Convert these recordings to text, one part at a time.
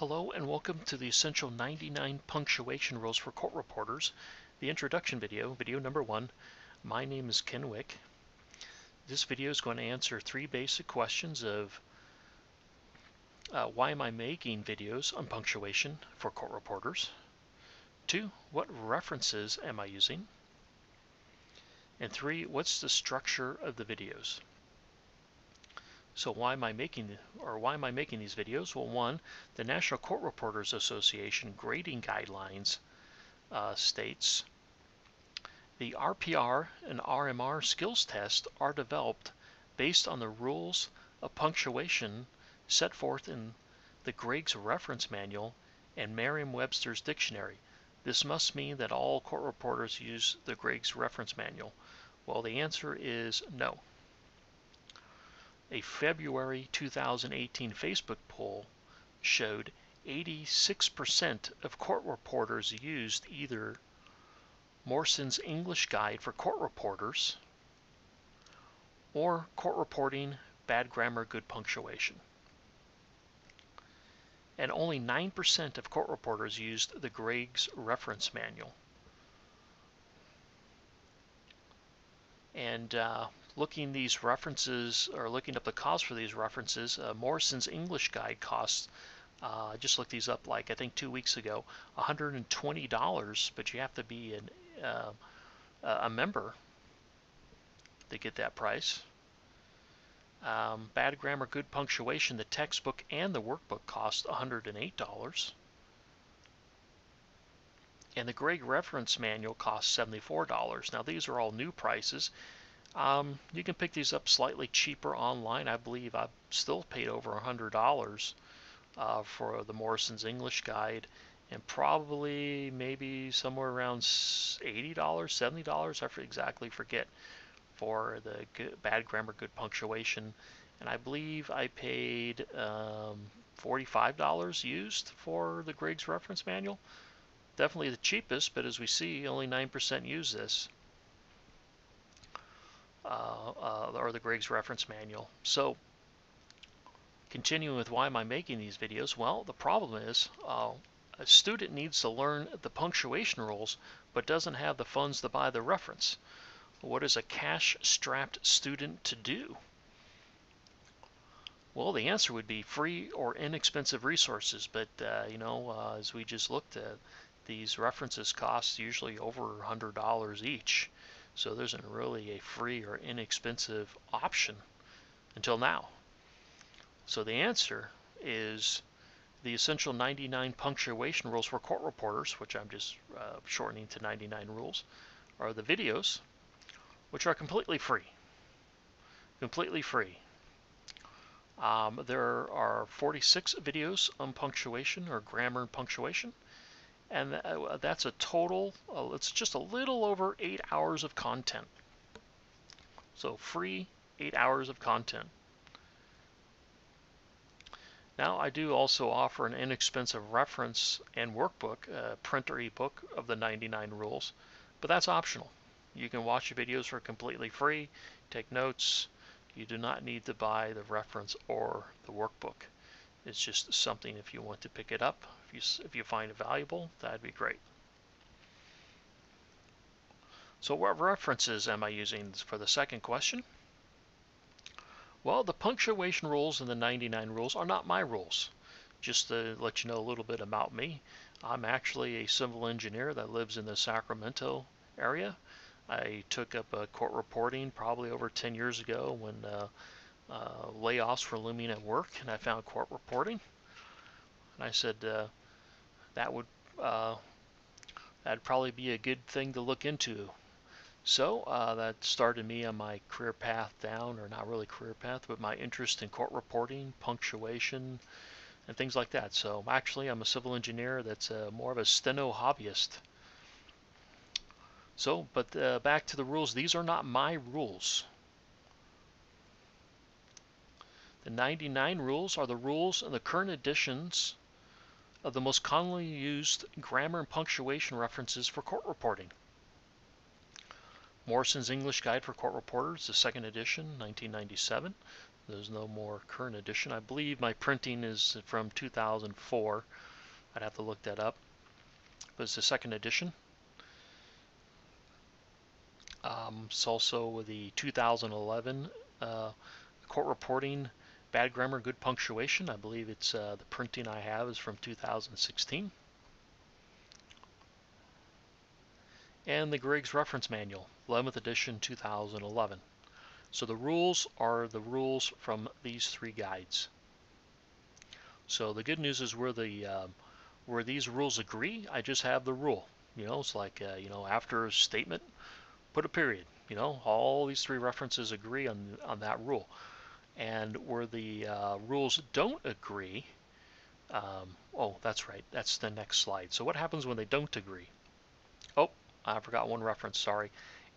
Hello and welcome to the Essential 99 Punctuation Rules for Court Reporters, the introduction video, video number one. My name is Ken Wick. This video is going to answer three basic questions of uh, why am I making videos on punctuation for court reporters? Two, what references am I using? And three, what's the structure of the videos? So why am I making or why am I making these videos? Well, one, the National Court Reporters Association grading guidelines uh, states the RPR and RMR skills tests are developed based on the rules of punctuation set forth in the Gregg's Reference Manual and Merriam-Webster's Dictionary. This must mean that all court reporters use the Gregg's Reference Manual. Well, the answer is no a February 2018 Facebook poll showed 86% of court reporters used either Morson's English Guide for Court Reporters or Court Reporting Bad Grammar, Good Punctuation. And only 9% of court reporters used the Gregg's Reference Manual. And uh, looking these references or looking up the cost for these references, uh, Morson's English Guide costs. Uh, I just looked these up like I think two weeks ago, $120, but you have to be an, uh, a member to get that price. Um, bad grammar, good punctuation, the textbook and the workbook cost $108. And the Gregg Reference Manual costs $74. Now these are all new prices. Um, you can pick these up slightly cheaper online. I believe I've still paid over $100 uh, for the Morson's English Guide and probably maybe somewhere around $80, $70, I exactly forget, for the good, bad grammar, good punctuation. And I believe I paid um, $45 used for the Gregg's Reference Manual. Definitely the cheapest, but as we see, only 9% use this or the Gregg's reference manual. So continuing with why am I making these videos? Well, the problem is uh, a student needs to learn the punctuation rules but doesn't have the funds to buy the reference. What is a cash-strapped student to do? Well, the answer would be free or inexpensive resources, but uh, you know, uh, as we just looked at, these references cost usually over $100 each. So there isn't really a free or inexpensive option until now. So the answer is the essential 99 punctuation rules for court reporters, which I'm just uh, shortening to 99 rules, are the videos, which are completely free. Completely free. Um, there are 46 videos on punctuation or grammar and punctuation and uh, that's a total, uh, it's just a little over eight hours of content. So free eight hours of content. Now I do also offer an inexpensive reference and workbook, uh, print or ebook of the 99 rules, but that's optional. You can watch the videos for completely free, take notes. You do not need to buy the reference or the workbook. It's just something if you want to pick it up, if you, if you find it valuable, that'd be great. So what references am I using for the second question? Well, the punctuation rules and the 99 rules are not my rules. Just to let you know a little bit about me, I'm actually a civil engineer that lives in the Sacramento area. I took up uh, court reporting probably over 10 years ago when uh, uh, layoffs were looming at work, and I found court reporting. And I said uh, that would uh, that'd probably be a good thing to look into. So uh, that started me on my career path down, or not really career path, but my interest in court reporting, punctuation, and things like that. So actually, I'm a civil engineer that's uh, more of a steno hobbyist. So, but uh, back to the rules. These are not my rules. The 99 rules are the rules in the current editions of the most commonly used grammar and punctuation references for court reporting. Morson's English Guide for Court Reporters, the second edition, 1997. There's no more current edition. I believe my printing is from 2004. I'd have to look that up. But it's the second edition. Um, it's also the 2011 uh, court reporting bad grammar, good punctuation. I believe it's uh, the printing I have is from 2016. And the Gregg's Reference Manual, 11th edition, 2011. So the rules are the rules from these three guides. So the good news is where the uh, where these rules agree, I just have the rule. You know, it's like uh, you know after a statement, put a period. You know, all these three references agree on on that rule. And where the uh, rules don't agree, um, oh, that's right, that's the next slide. So what happens when they don't agree? Oh, I forgot one reference, sorry.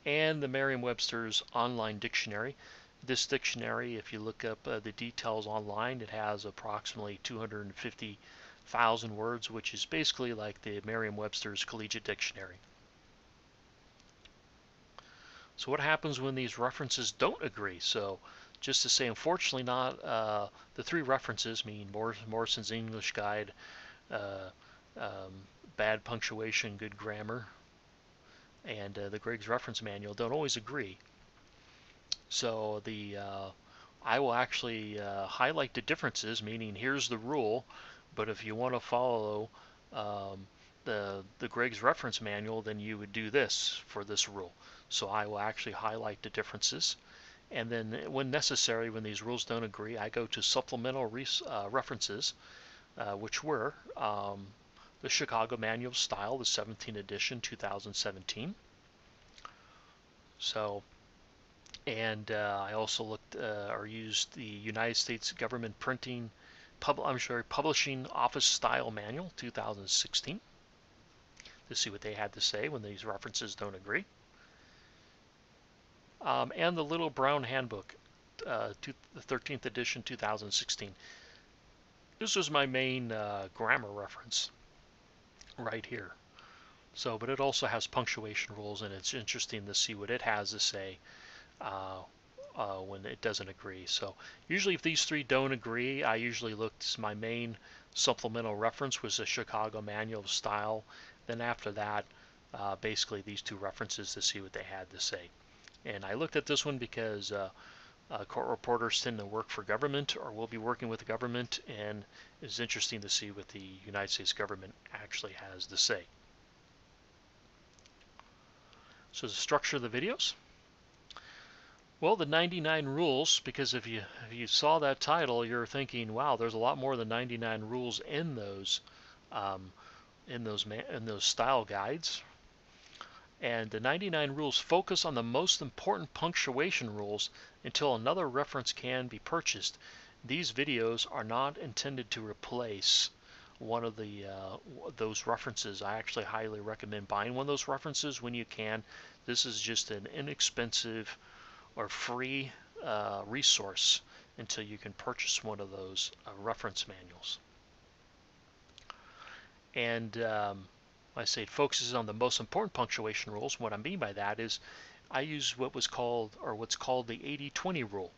And the Merriam-Webster's online dictionary. This dictionary, if you look up uh, the details online, it has approximately 250,000 words, which is basically like the Merriam-Webster's Collegiate Dictionary. So what happens when these references don't agree? So just to say, unfortunately, not uh, the three references mean Morson's English Guide, uh, um, bad punctuation, good grammar, and uh, the Gregg's Reference Manual don't always agree. So the uh, I will actually uh, highlight the differences, meaning here's the rule, but if you want to follow um, the the Gregg's Reference Manual, then you would do this for this rule. So I will actually highlight the differences and then when necessary, when these rules don't agree, I go to supplemental uh, references, uh, which were um, the Chicago Manual of Style, the 17th edition, 2017. So, and uh, I also looked uh, or used the United States Government Printing, pub, I'm sorry, Publishing Office Style Manual, 2016, to see what they had to say when these references don't agree um, and the Little Brown Handbook, uh, to, the 13th edition, 2016. This was my main uh, grammar reference right here. So, but it also has punctuation rules, and it's interesting to see what it has to say uh, uh, when it doesn't agree. So, usually, if these three don't agree, I usually look. My main supplemental reference was the Chicago Manual of Style. Then after that, uh, basically these two references to see what they had to say. And I looked at this one because uh, uh, court reporters tend to work for government or will be working with the government, and it's interesting to see what the United States government actually has to say. So the structure of the videos. Well, the 99 rules, because if you if you saw that title, you're thinking, wow, there's a lot more than 99 rules in those um, in those in those style guides, and the 99 rules focus on the most important punctuation rules until another reference can be purchased. These videos are not intended to replace one of the uh, those references. I actually highly recommend buying one of those references when you can. This is just an inexpensive or free uh, resource until you can purchase one of those uh, reference manuals. And um, I say it focuses on the most important punctuation rules. What I mean by that is I use what was called, or what's called the 80-20 rule.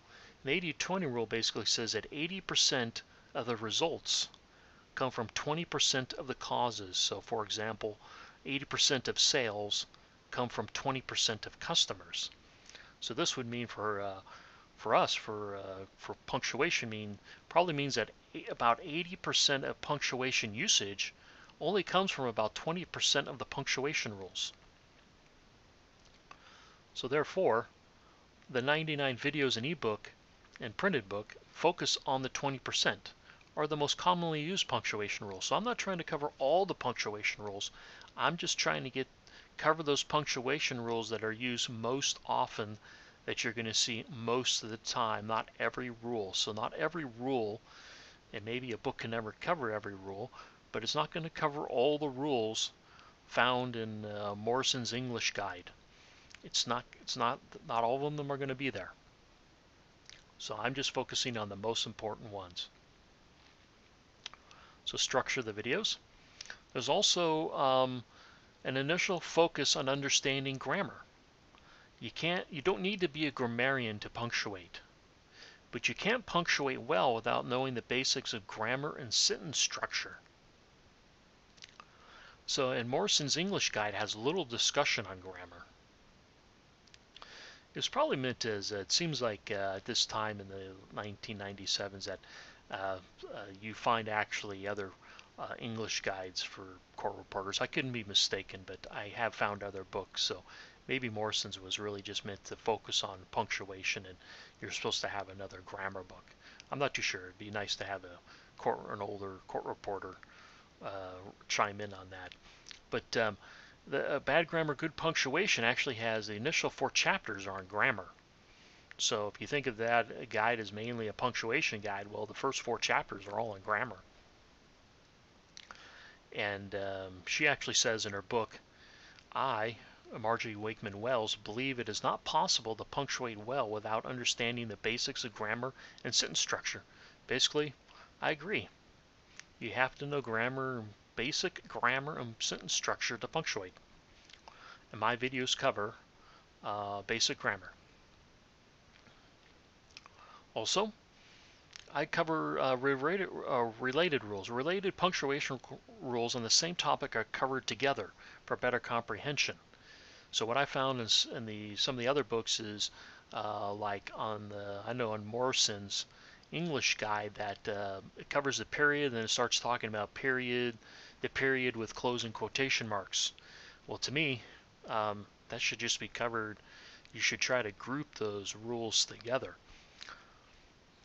The 80-20 rule basically says that 80% of the results come from 20% of the causes. So for example, 80% of sales come from 20% of customers. So this would mean for uh, for us for uh, for punctuation mean probably means that about 80% of punctuation usage only comes from about 20% of the punctuation rules. So therefore, the 99 videos in ebook and printed book focus on the 20% are the most commonly used punctuation rules. So I'm not trying to cover all the punctuation rules. I'm just trying to get cover those punctuation rules that are used most often that you're going to see most of the time, not every rule. So not every rule, and maybe a book can never cover every rule, but it's not going to cover all the rules found in uh, Morson's English Guide. It's not, it's not, not all of them are going to be there. So I'm just focusing on the most important ones. So structure the videos. There's also um, an initial focus on understanding grammar. You can't, you don't need to be a grammarian to punctuate. but you can't punctuate well without knowing the basics of grammar and sentence structure. So, and Morson's English Guide has little discussion on grammar. It was probably meant as uh, it seems like uh, at this time in the 1997s that uh, uh, you find actually other uh, English guides for court reporters. I couldn't be mistaken, but I have found other books. So maybe Morson's was really just meant to focus on punctuation, and you're supposed to have another grammar book. I'm not too sure. It'd be nice to have a court, an older court reporter uh, chime in on that. But um, the uh, bad grammar, good punctuation actually has the initial four chapters are on grammar. So if you think of that guide as mainly a punctuation guide, well, the first four chapters are all in grammar. And um, she actually says in her book, I, Marjorie Wakeman Wells, believe it is not possible to punctuate well without understanding the basics of grammar and sentence structure. Basically, I agree. You have to know grammar, basic grammar and sentence structure to punctuate. And my videos cover uh, basic grammar. Also, I cover uh, related, uh, related rules. Related punctuation rules on the same topic are covered together for better comprehension. So what I found in, in the some of the other books is uh, like on the I know on Morson's English guide that uh, covers the period and then it starts talking about period, the period with closing quotation marks. Well, to me, um, that should just be covered. You should try to group those rules together.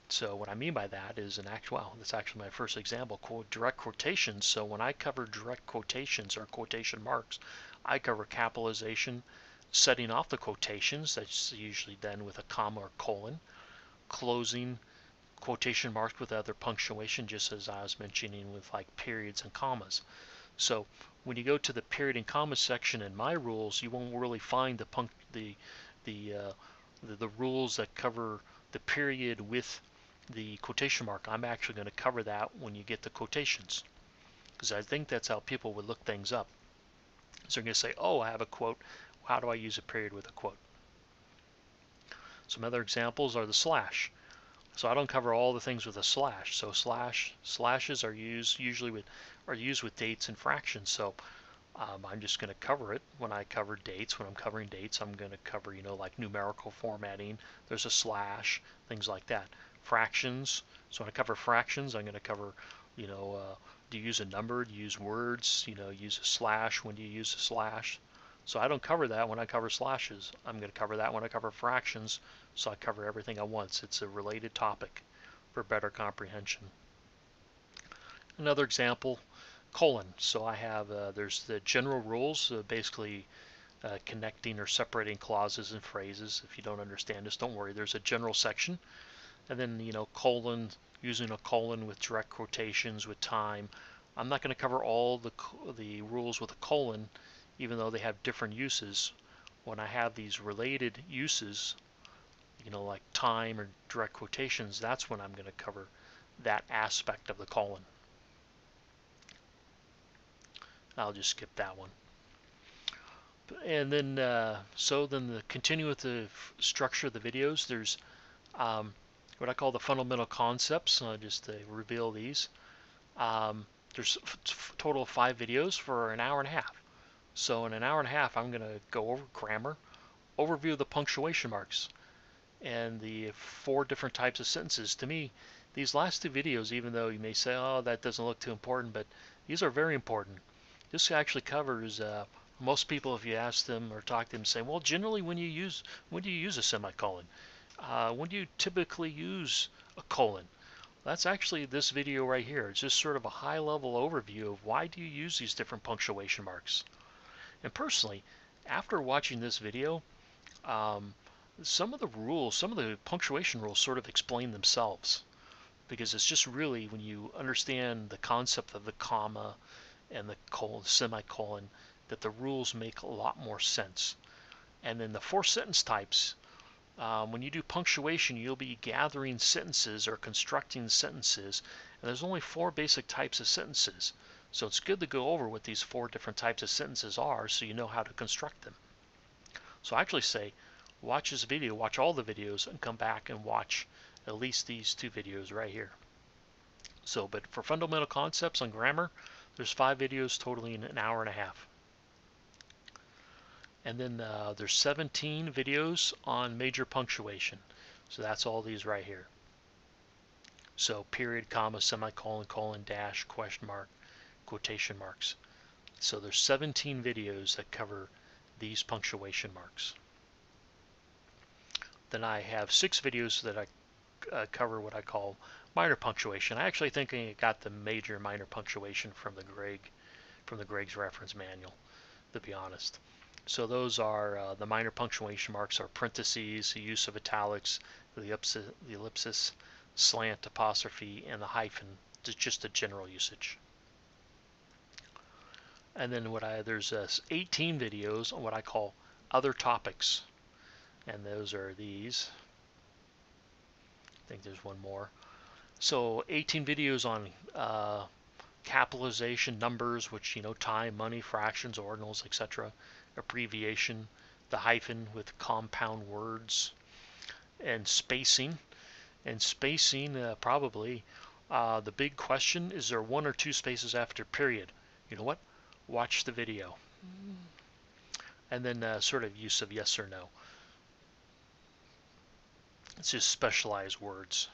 So what I mean by that is an actual, well, that's actually my first example, quote, direct quotations. So when I cover direct quotations or quotation marks, I cover capitalization, setting off the quotations, that's usually done with a comma or colon, closing quotation marks with other punctuation, just as I was mentioning with like periods and commas. So when you go to the period and comma section in my rules, you won't really find the punct the the, uh, the the rules that cover the period with the quotation mark, I'm actually going to cover that when you get the quotations. Because I think that's how people would look things up. So they're going to say, oh, I have a quote. How do I use a period with a quote? Some other examples are the slash. So I don't cover all the things with a slash. So slash slashes are used usually with are used with dates and fractions. So um, I'm just going to cover it when I cover dates. When I'm covering dates, I'm going to cover you know like numerical formatting. There's a slash, things like that fractions. So when I cover fractions, I'm going to cover, you know, uh, do you use a number, do you use words, you know, use a slash, when do you use a slash? So I don't cover that when I cover slashes. I'm going to cover that when I cover fractions, so I cover everything at once. It's a related topic for better comprehension. Another example, colon. So I have, uh, there's the general rules, uh, basically uh, connecting or separating clauses and phrases. If you don't understand this, don't worry. There's a general section and then you know colon using a colon with direct quotations with time. I'm not going to cover all the the rules with a colon, even though they have different uses. When I have these related uses, you know, like time or direct quotations, that's when I'm going to cover that aspect of the colon. I'll just skip that one. And then, uh, so then the continue with the structure of the videos. There's um, what I call the fundamental concepts, uh, just to reveal these. Um, there's total of five videos for an hour and a half. So in an hour and a half, I'm going to go over grammar, overview of the punctuation marks, and the four different types of sentences. To me, these last two videos, even though you may say, oh, that doesn't look too important, but these are very important. This actually covers uh, most people, if you ask them or talk to them, say, well, generally when you use, when do you use a semicolon? uh, when do you typically use a colon? That's actually this video right here. It's just sort of a high level overview of why do you use these different punctuation marks. And personally, after watching this video, um, some of the rules, some of the punctuation rules sort of explain themselves because it's just really when you understand the concept of the comma and the colon, semicolon that the rules make a lot more sense. And then the four sentence types um, when you do punctuation, you'll be gathering sentences or constructing sentences. And there's only four basic types of sentences. So it's good to go over what these four different types of sentences are so you know how to construct them. So I actually say, watch this video, watch all the videos, and come back and watch at least these two videos right here. So, but for fundamental concepts on grammar, there's five videos totaling an hour and a half. And then uh, there's 17 videos on major punctuation. So that's all these right here. So period, comma, semicolon, colon, dash, question mark, quotation marks. So there's 17 videos that cover these punctuation marks. Then I have six videos that I uh, cover what I call minor punctuation. I actually think I got the major minor punctuation from the Gregg, from the Gregg's reference manual, to be honest. So those are uh, the minor punctuation marks are parentheses, the use of italics, the ellipsis, the ellipsis, slant, apostrophe, and the hyphen. Just a general usage. And then what I there's uh, 18 videos on what I call other topics, and those are these. I think there's one more. So 18 videos on uh, capitalization, numbers, which you know, time, money, fractions, ordinals, etc. Abbreviation, the hyphen with compound words, and spacing. And spacing, uh, probably, uh, the big question is there one or two spaces after period? You know what? Watch the video. And then uh, sort of use of yes or no. It's just specialized words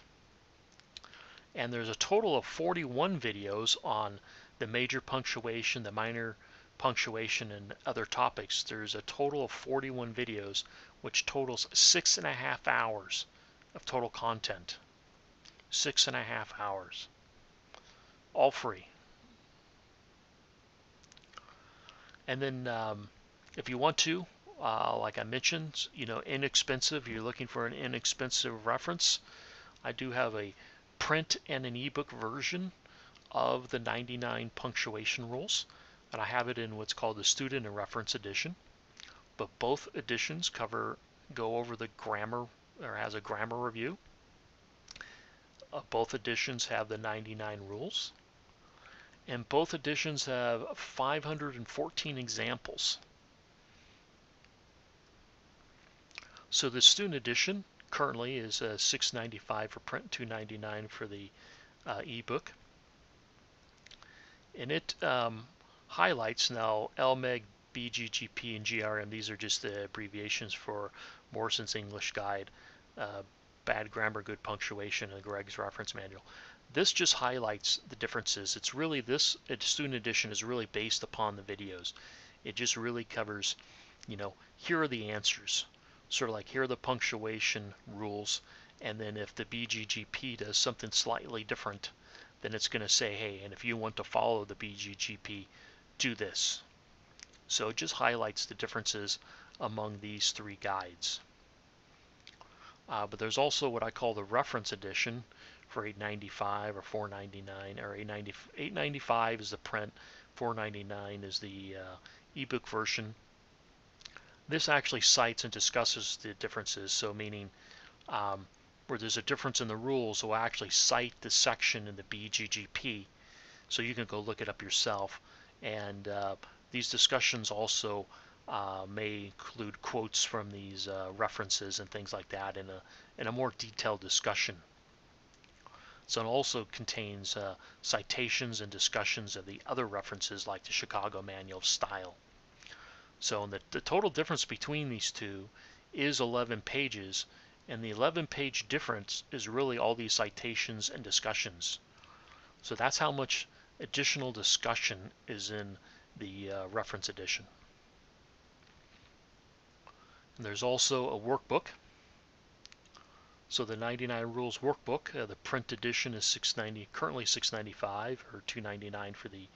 and there's a total of 41 videos on the major punctuation, the minor punctuation, and other topics. There's a total of 41 videos, which totals six and a half hours of total content. Six and a half hours. All free. And then um, if you want to, uh, like I mentioned, you know, inexpensive, you're looking for an inexpensive reference, I do have a print and an ebook version of the 99 punctuation rules, and I have it in what's called the student and reference edition. But both editions cover go over the grammar or has a grammar review. Uh, both editions have the 99 rules, and both editions have 514 examples. So the student edition currently is uh, 695 for print, 299 for the uh, ebook. And it um, highlights now LMEG, BGGP, and GRM. These are just the abbreviations for Morson's English Guide, uh, Bad Grammar, Good Punctuation, and Gregg's Reference Manual. This just highlights the differences. It's really, this student edition is really based upon the videos. It just really covers, you know, here are the answers sort of like here are the punctuation rules and then if the BGGP does something slightly different then it's going to say hey and if you want to follow the BGGP do this. So it just highlights the differences among these three guides. Uh, but there's also what I call the reference edition for 895 or 499 or 895 is the print 499 is the uh, ebook version this actually cites and discusses the differences, so meaning um, where there's a difference in the rules, will actually cite the section in the BGGP, so you can go look it up yourself. And uh, these discussions also uh, may include quotes from these uh, references and things like that in a, in a more detailed discussion. So it also contains uh, citations and discussions of the other references like the Chicago Manual of Style. So the, the total difference between these two is 11 pages, and the 11 page difference is really all these citations and discussions. So that's how much additional discussion is in the uh, reference edition. And there's also a workbook. So the 99 Rules workbook, uh, the print edition is 690, currently 695 or 299 for the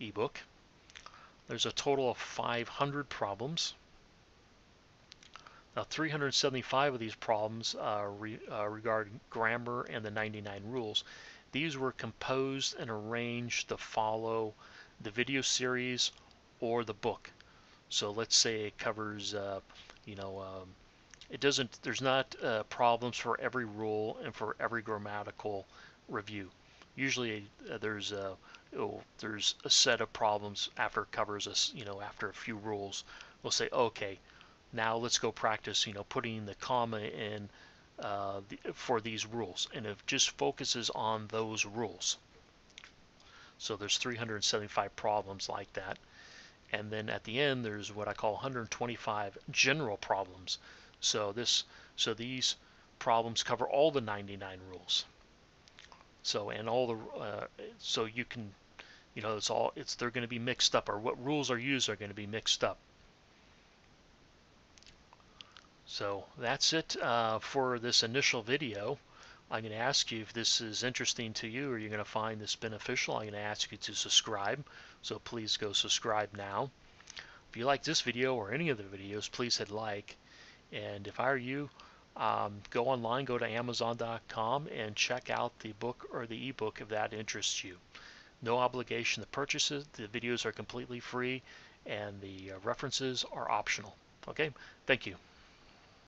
ebook. There's a total of 500 problems. Now 375 of these problems uh, re, uh, regard grammar and the 99 rules. These were composed and arranged to follow the video series or the book. So let's say it covers, uh, you know, um, it doesn't, there's not uh, problems for every rule and for every grammatical review. Usually uh, there's oh, there's a set of problems after it covers us, you know, after a few rules, we'll say, okay, now let's go practice, you know, putting the comma in uh, the, for these rules, and it just focuses on those rules. So there's 375 problems like that. And then at the end, there's what I call 125 general problems. So this, so these problems cover all the 99 rules. So and all the, uh, so you can, you know, it's all, it's they're going to be mixed up, or what rules are used are going to be mixed up. So that's it uh, for this initial video. I'm going to ask you if this is interesting to you or you're going to find this beneficial. I'm going to ask you to subscribe. So please go subscribe now. If you like this video or any of the videos, please hit like. And if I were you, um, go online, go to Amazon.com and check out the book or the ebook if that interests you. No obligation to purchase it. The videos are completely free and the uh, references are optional. Okay, thank you.